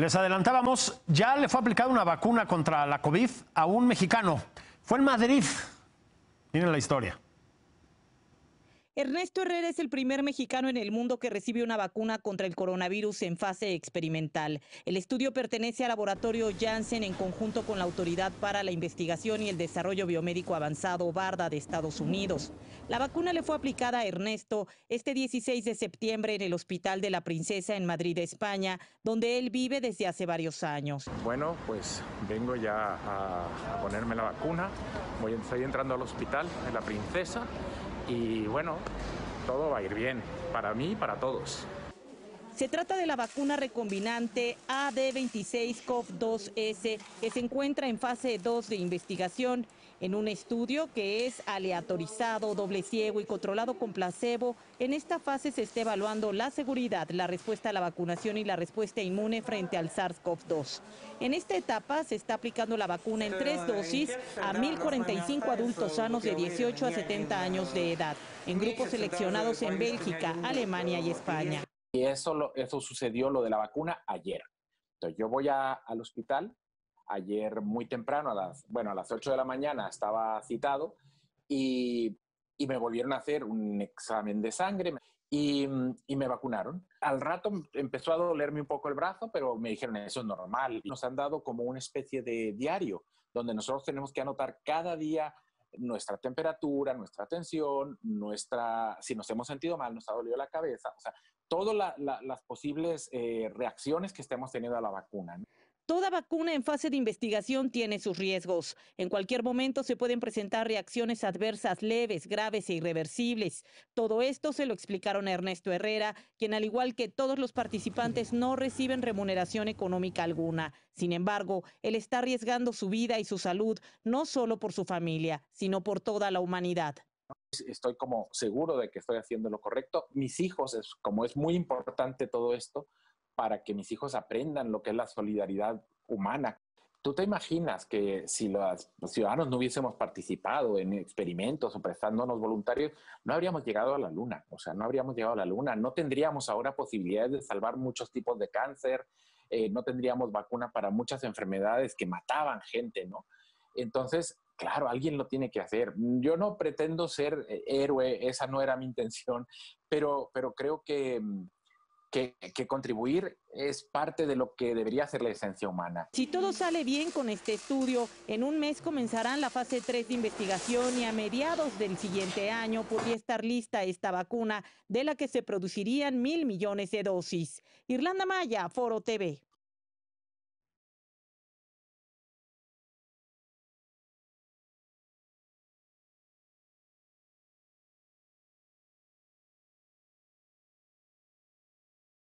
Les adelantábamos, ya le fue aplicada una vacuna contra la COVID a un mexicano. Fue en Madrid. Miren la historia. Ernesto Herrera es el primer mexicano en el mundo que recibe una vacuna contra el coronavirus en fase experimental. El estudio pertenece al laboratorio Janssen en conjunto con la Autoridad para la Investigación y el Desarrollo Biomédico Avanzado BARDA de Estados Unidos. La vacuna le fue aplicada a Ernesto este 16 de septiembre en el Hospital de la Princesa en Madrid, España, donde él vive desde hace varios años. Bueno, pues vengo ya a, ponerme la vacuna. Voy, estoy entrando al hospital de la Princesa y bueno, todo va a ir bien, para mí y para todos. Se trata de la vacuna recombinante AD26COV2S que se encuentra en fase 2 de investigación en un estudio que es aleatorizado, doble ciego y controlado con placebo. En esta fase se está evaluando la seguridad, la respuesta a la vacunación y la respuesta inmune frente al SARS-CoV-2. En esta etapa se está aplicando la vacuna en tres dosis a 1.045 adultos sanos de 18 a 70 años de edad, en grupos seleccionados en Bélgica, Alemania y España. Y eso, eso sucedió, lo de la vacuna, ayer. Entonces yo voy al hospital ayer muy temprano, a las, bueno, a las 8 de la mañana estaba citado y, y me volvieron a hacer un examen de sangre y, y, me vacunaron. Al rato empezó a dolerme un poco el brazo, pero me dijeron, eso es normal. Nos han dado como una especie de diario donde nosotros tenemos que anotar cada día nuestra temperatura, nuestra tensión, nuestra, si nos hemos sentido mal, nos ha dolido la cabeza, o sea, todas las posibles eh, reacciones que estemos teniendo a la vacuna. Toda vacuna en fase de investigación tiene sus riesgos. En cualquier momento se pueden presentar reacciones adversas leves, graves e irreversibles. Todo esto se lo explicaron a Ernesto Herrera, quien al igual que todos los participantes no reciben remuneración económica alguna. Sin embargo, él está arriesgando su vida y su salud no solo por su familia, sino por toda la humanidad estoy como seguro de que estoy haciendo lo correcto. Mis hijos, como es muy importante todo esto, para que mis hijos aprendan lo que es la solidaridad humana. ¿Tú te imaginas que si los ciudadanos no hubiésemos participado en experimentos o prestándonos voluntarios, no habríamos llegado a la luna? O sea, no habríamos llegado a la luna, no tendríamos ahora posibilidades de salvar muchos tipos de cáncer, eh, no tendríamos vacuna para muchas enfermedades que mataban gente, ¿no? Entonces, claro, alguien lo tiene que hacer. Yo no pretendo ser eh, héroe, esa no era mi intención, pero, pero creo que que, contribuir es parte de lo que debería ser la esencia humana. Si todo sale bien con este estudio, en un mes comenzarán la fase 3 de investigación y a mediados del siguiente año podría estar lista esta vacuna de la que se producirían mil millones de dosis. Irlanda Maya, Foro TV.